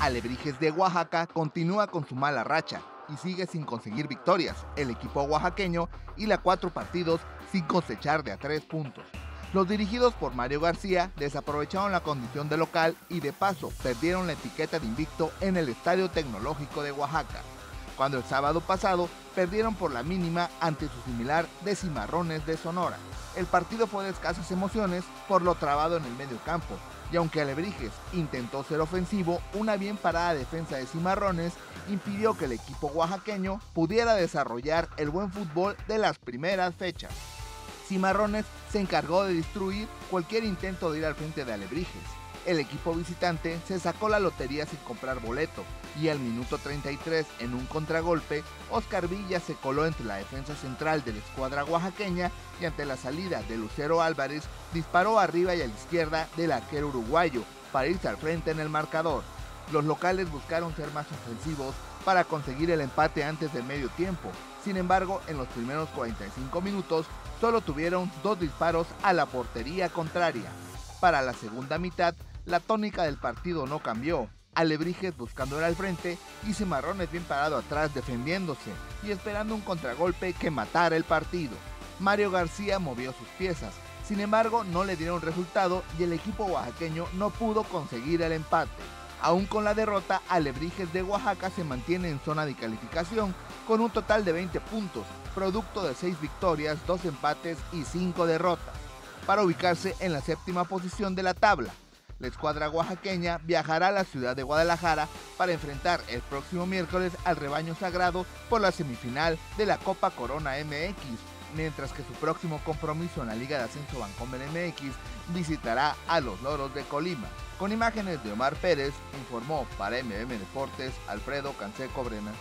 Alebrijes de Oaxaca continúa con su mala racha y sigue sin conseguir victorias. El equipo oaxaqueño y la cuatro partidos sin cosechar de a tres puntos. Los dirigidos por Mario García desaprovecharon la condición de local y de paso perdieron la etiqueta de invicto en el Estadio Tecnológico de Oaxaca, cuando el sábado pasado perdieron por la mínima ante su similar de Cimarrones de Sonora. El partido fue de escasas emociones por lo trabado en el medio campo, y aunque Alebrijes intentó ser ofensivo, una bien parada defensa de Cimarrones impidió que el equipo oaxaqueño pudiera desarrollar el buen fútbol de las primeras fechas. Cimarrones se encargó de destruir cualquier intento de ir al frente de Alebrijes. El equipo visitante se sacó la lotería sin comprar boleto y al minuto 33 en un contragolpe, Oscar Villa se coló entre la defensa central de la escuadra oaxaqueña y ante la salida de Lucero Álvarez disparó arriba y a la izquierda del arquero uruguayo para irse al frente en el marcador. Los locales buscaron ser más ofensivos para conseguir el empate antes del medio tiempo. Sin embargo, en los primeros 45 minutos solo tuvieron dos disparos a la portería contraria. Para la segunda mitad, la tónica del partido no cambió. Alebrijes buscando al frente y Cimarrones bien parado atrás defendiéndose y esperando un contragolpe que matara el partido. Mario García movió sus piezas, sin embargo no le dieron resultado y el equipo oaxaqueño no pudo conseguir el empate. Aún con la derrota, Alebrijes de Oaxaca se mantiene en zona de calificación con un total de 20 puntos, producto de 6 victorias, 2 empates y 5 derrotas, para ubicarse en la séptima posición de la tabla. La escuadra oaxaqueña viajará a la ciudad de Guadalajara para enfrentar el próximo miércoles al rebaño sagrado por la semifinal de la Copa Corona MX, mientras que su próximo compromiso en la Liga de Ascenso Bancomer MX visitará a los Loros de Colima. Con imágenes de Omar Pérez, informó para MM Deportes Alfredo Canseco Brena.